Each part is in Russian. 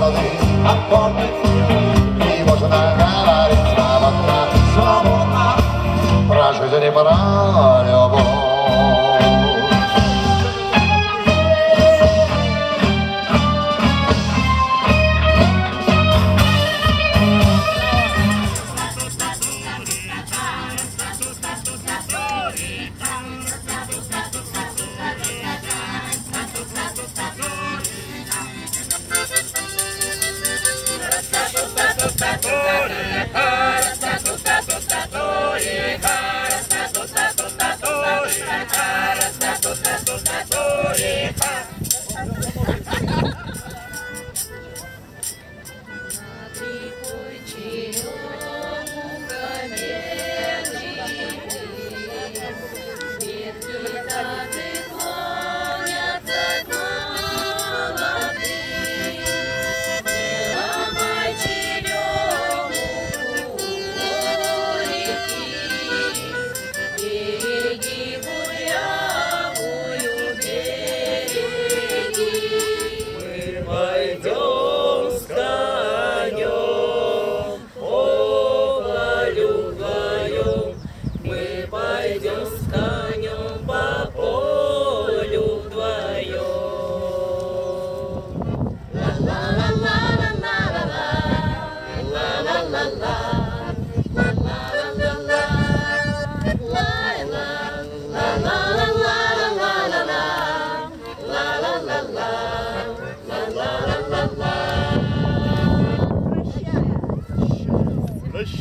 I'm born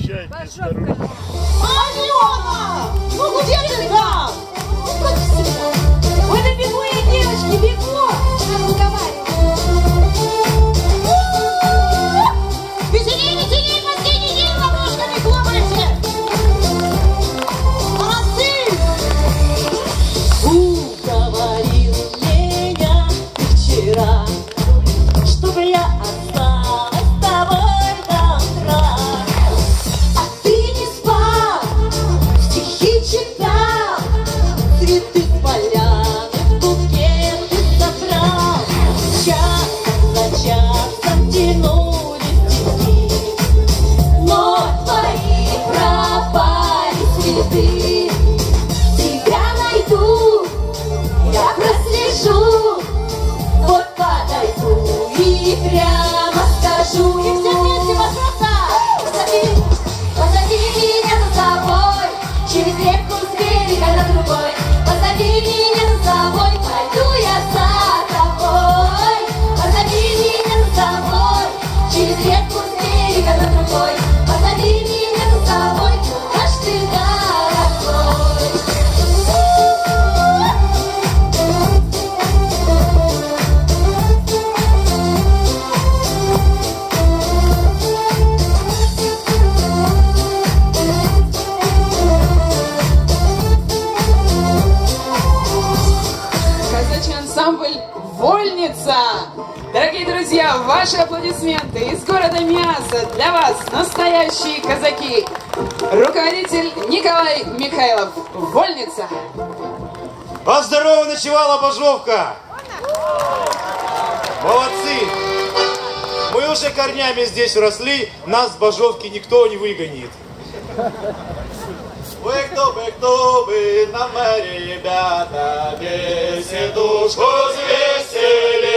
защищает здоровье. Алена! Ну где ты там? Ой, да бегу я, девочки, бегу! Разговаривай. boy. ансамбль «Вольница». Дорогие друзья, ваши аплодисменты из города Миаса для вас настоящие казаки. Руководитель Николай Михайлов, «Вольница». А здорово ночевала Божовка! Молодцы! Мы уже корнями здесь росли, нас с Божовки никто не выгонит. Вы кто, вы кто, вы нам, ребята, беседушку взвесили.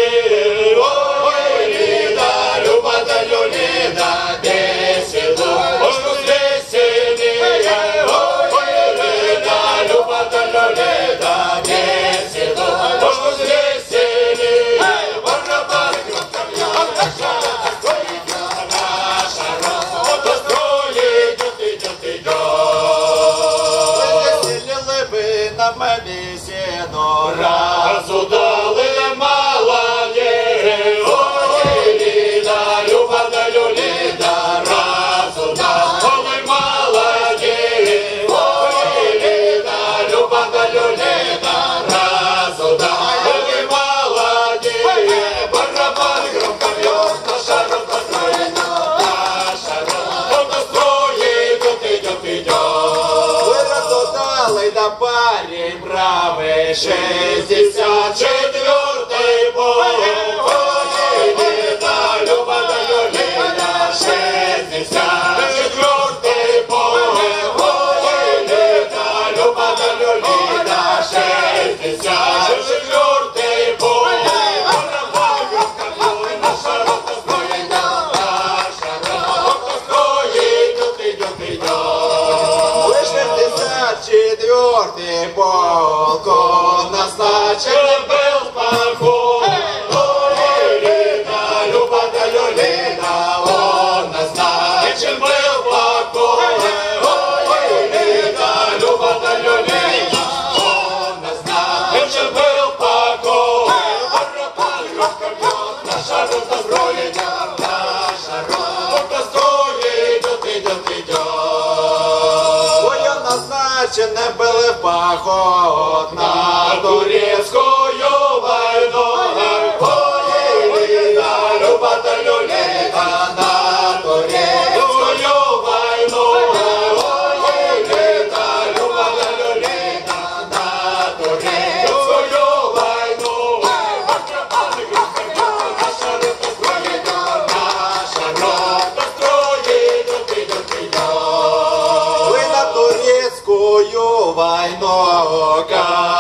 vai nogar.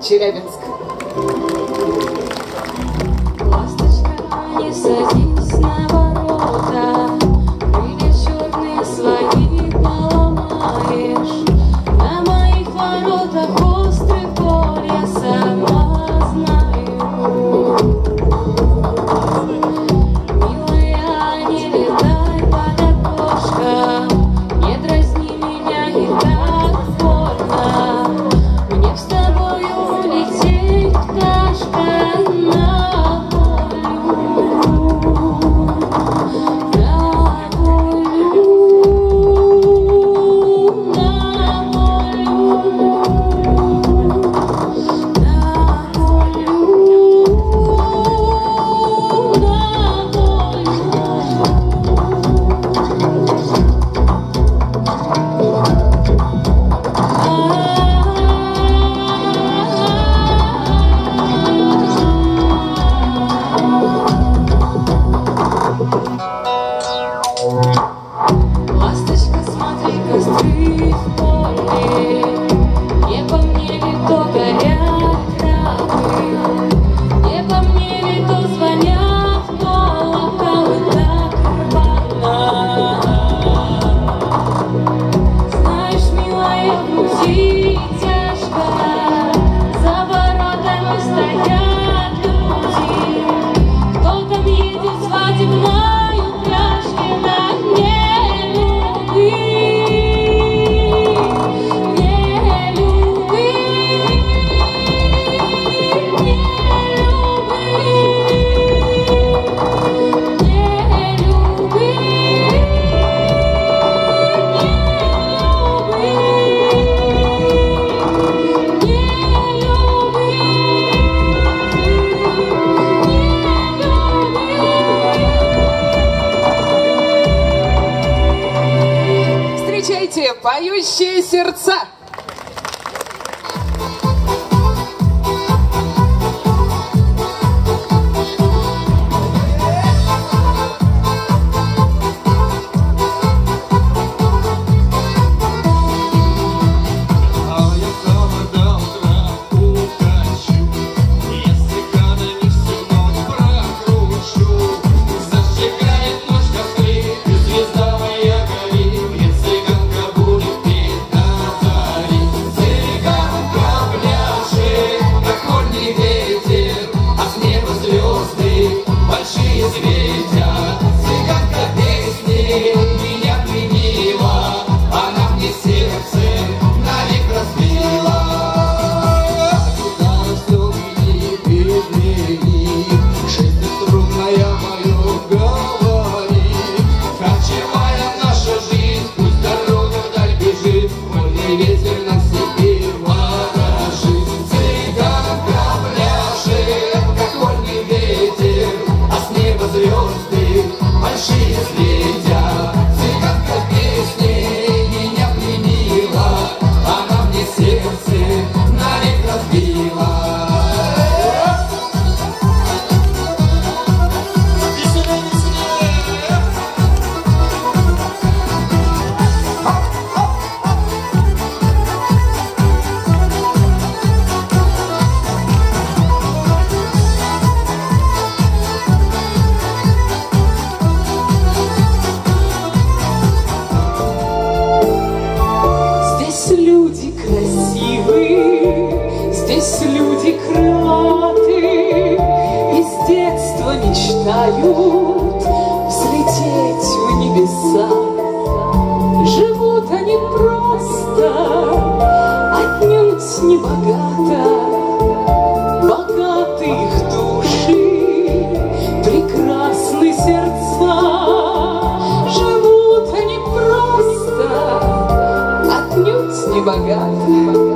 Челябинск. Israel. дают взлететь в небеса. Живут они просто, отнюдь не богато. Богаты их души, прекрасны сердца. Живут они просто, отнюдь не богато.